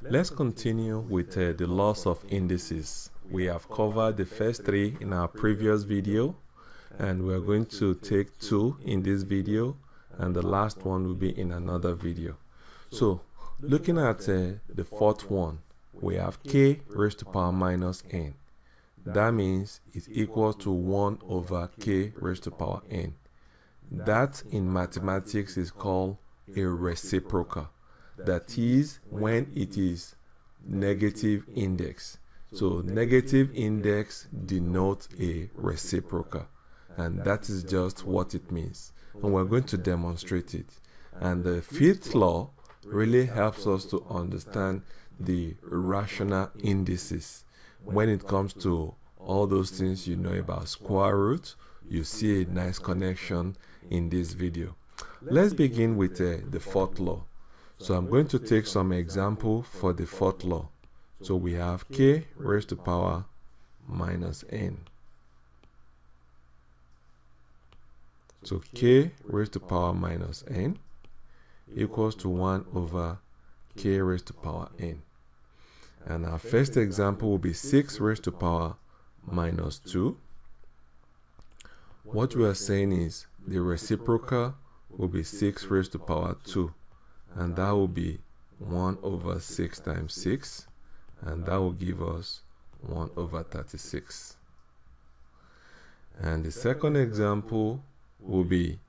Let's continue with uh, the laws of indices. We have covered the first three in our previous video and we're going to take two in this video and the last one will be in another video. So looking at uh, the fourth one, we have k raised to the power minus n. That means it's equal to 1 over k raised to power n. That in mathematics is called a reciprocal. That is when it is negative index. So negative index denotes a reciprocal. And that is just what it means. And we're going to demonstrate it. And the fifth law really helps us to understand the rational indices when it comes to all those things you know about square root you see a nice connection in this video let's begin with uh, the fourth law so i'm going to take some example for the fourth law so we have k raised to power minus n so k raised to power minus n equals to 1 over k raised to power n and our first example will be 6 raised to power minus 2. What we are saying is the reciprocal will be 6 raised to power 2. And that will be 1 over 6 times 6. And that will give us 1 over 36. And the second example will be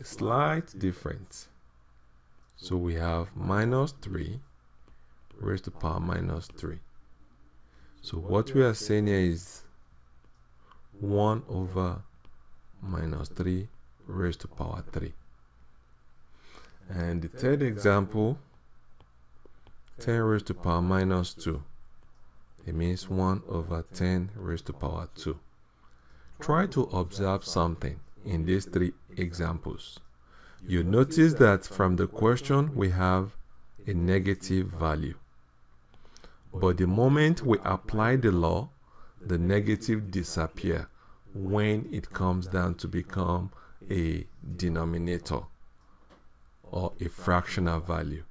a slight difference. So we have minus 3 raised to the power minus 3. So what we are saying here is 1 over minus 3 raised to power 3. And the third example, 10 raised to power minus 2. It means 1 over 10 raised to power 2. Try to observe something in these three examples. You notice that from the question we have a negative value. But the moment we apply the law, the negative disappear when it comes down to become a denominator or a fractional value.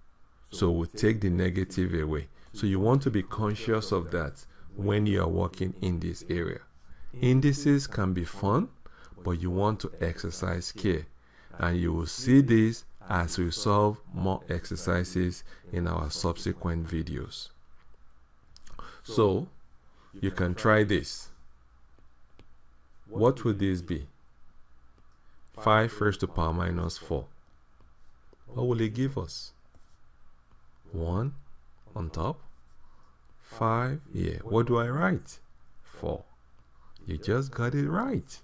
So we take the negative away. So you want to be conscious of that when you are working in this area. Indices can be fun, but you want to exercise care. And you will see this as we solve more exercises in our subsequent videos. So, you can try this. What would this be? 5 raised to power minus 4. What will it give us? 1 on top. 5, yeah. What do I write? 4. You just got it right.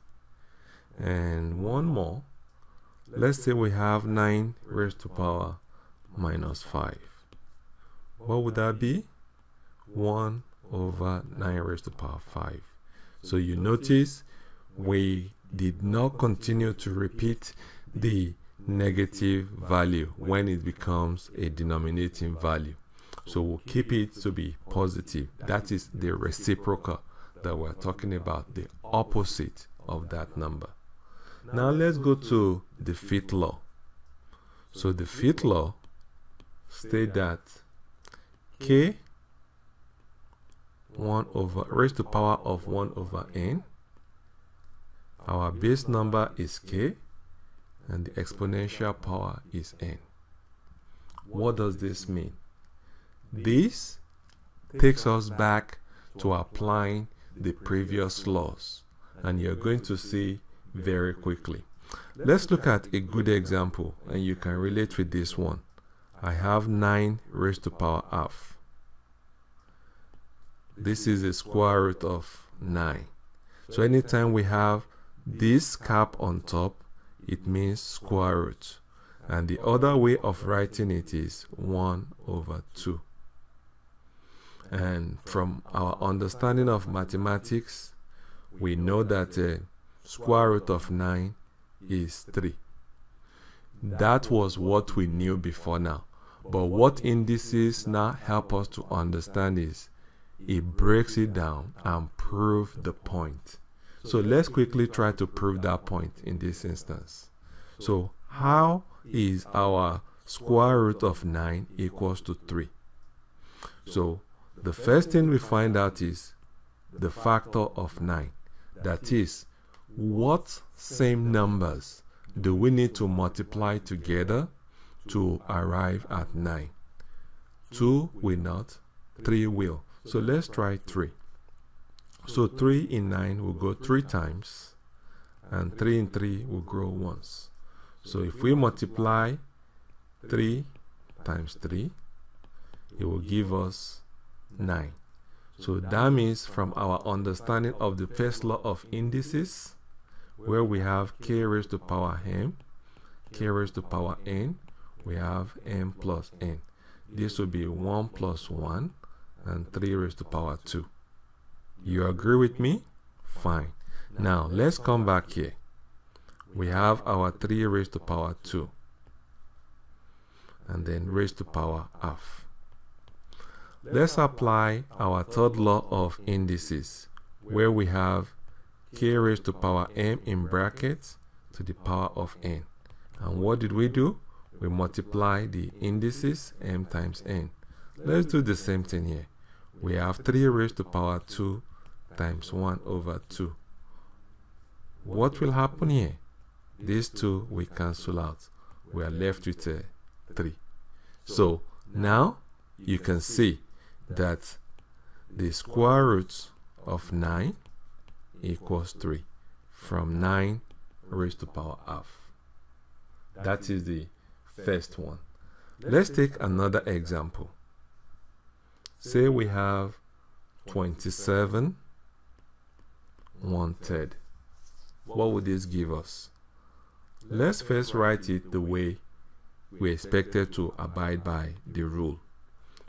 And one more. Let's say we have 9 raised to power minus 5. What would that be? 1 over 9 raised to power 5. So you notice we did not continue to repeat the negative value when it becomes a denominating value. So we'll keep it to be positive. That is the reciprocal that we're talking about, the opposite of that number. Now let's go to the fifth law. So the fifth law states that k 1 over raised to power of 1 over n. Our base number is k and the exponential power is n. What does this mean? This takes us back to applying the previous laws and you're going to see very quickly. Let's look at a good example and you can relate with this one. I have 9 raised to power half. This is a square root of 9. So anytime we have this cap on top, it means square root. And the other way of writing it is 1 over 2. And from our understanding of mathematics, we know that square root of 9 is 3. That was what we knew before now. But what indices now help us to understand is it breaks it down and prove the point. So let's quickly try to prove that point in this instance. So how is our square root of 9 equals to 3? So the first thing we find out is the factor of 9. That is, what same numbers do we need to multiply together to arrive at 9? 2 will not, 3 will. So let's try 3. So 3 in 9 will go 3 times, and 3 in 3 will grow once. So if we multiply 3 times 3, it will give us 9. So that means from our understanding of the first law of indices, where we have k raised to power m, k raised to power n, we have m plus n. This will be 1 plus 1 and 3 raised to power 2. You agree with me? Fine. Now let's come back here. We have our 3 raised to power 2 and then raised to power half. Let's apply our third law of indices where we have k raised to power m in brackets to the power of n. And what did we do? We multiply the indices m times n. Let's do the same thing here. We have 3 raised to power 2 times 1 over 2. What will happen here? These two we cancel out. We are left with a 3. So now you can see that the square root of 9 equals 3 from 9 raised to power half. That is the first one. Let's take another example. Say we have 27 one third. What would this give us? Let's first write it the way we expected to abide by the rule.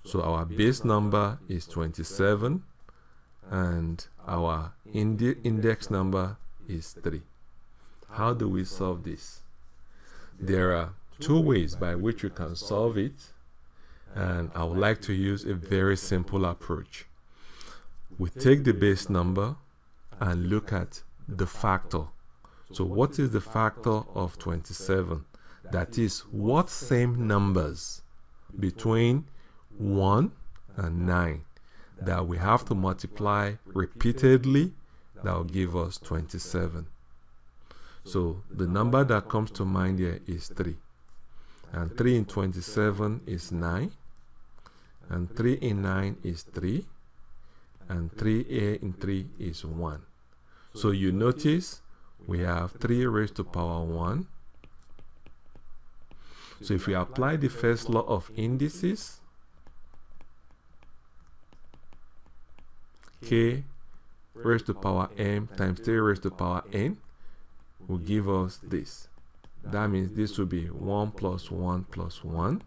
So our base number is 27 and our indi index number is 3. How do we solve this? There are two ways by which you can solve it and I would like to use a very simple approach. We take the base number and look at the factor. So what is the factor of 27? That is, what same numbers between 1 and 9 that we have to multiply repeatedly that will give us 27. So the number that comes to mind here is 3. And 3 in 27 is 9. And 3 in 9 is 3. And 3a in 3 is 1. So you notice we have 3 raised to power 1. So if we apply the first law of indices, k raised to power m times 3 raised to power n will give us this. That means this will be 1 plus 1 plus 1,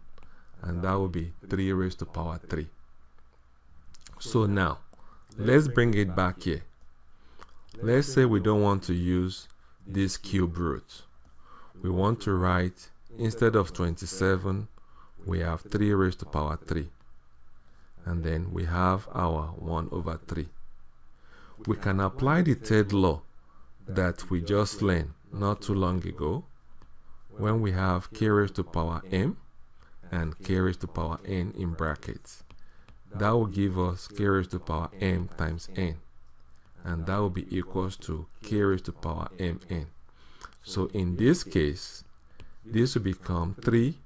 and that will be 3 raised to power 3. So now, let's bring it back here. Let's say we don't want to use this cube root. We want to write, instead of 27, we have 3 raised to power 3. And then we have our 1 over 3. We can apply the third law that we just learned not too long ago when we have k raised to power m and k raised to power n in brackets. That will give us k raised to power m times n and that will be equals to k raised to power mn. So in this case, this will become 3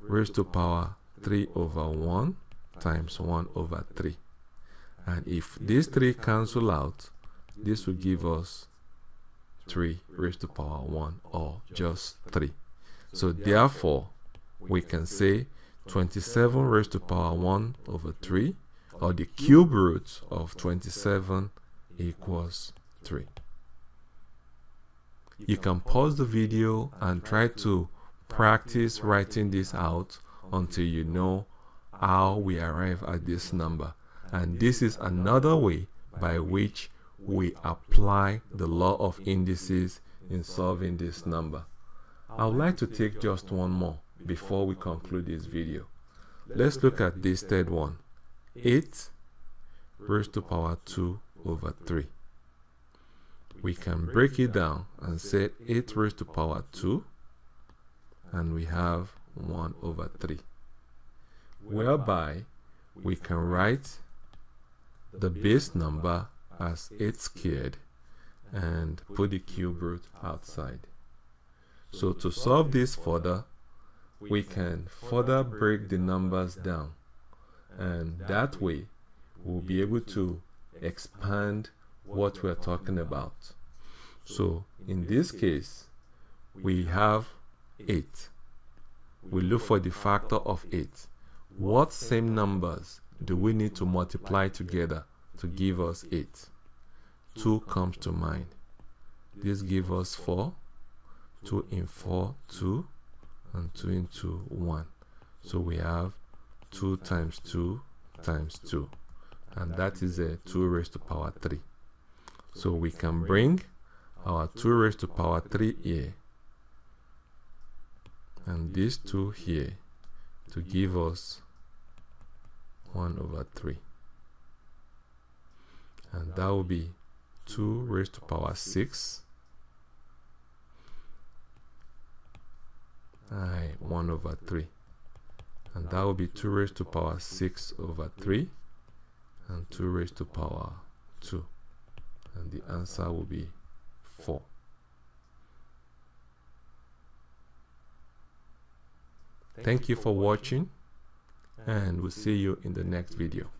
raised to power 3 over 1 times 1 over 3. And if these 3 cancel out, this will give us 3 raised to power 1 or just 3. So therefore, we can say 27 raised to power 1 over 3 or the cube root of 27 equals 3. You can pause the video and try to practice writing this out until you know how we arrive at this number. And this is another way by which we apply the law of indices in solving this number. I would like to take just one more before we conclude this video. Let's look at this third one. 8 raised to power 2 over 3. We can break it down and say 8 raised to power 2 and we have 1 over 3. Whereby we can write the base number as 8 squared and put the cube root outside. So to solve this further, we can further break the numbers down and that way we'll be able to expand what we're talking about. So in this case, we have 8. We look for the factor of 8. What same numbers do we need to multiply together to give us 8? 2 comes to mind. This gives us 4. 2 in 4, 2. And 2 into 1. So we have 2 times 2 times 2. And that is a 2 raised to power 3. So we can bring our 2 raised to power 3 here. And these two here to give us 1 over 3 and that will be 2 raised to power 6 I 1 over 3 and that will be 2 raised to power 6 over 3 and 2 raised to power 2 and the answer will be 4 Thank you for watching and we'll see you in the next video.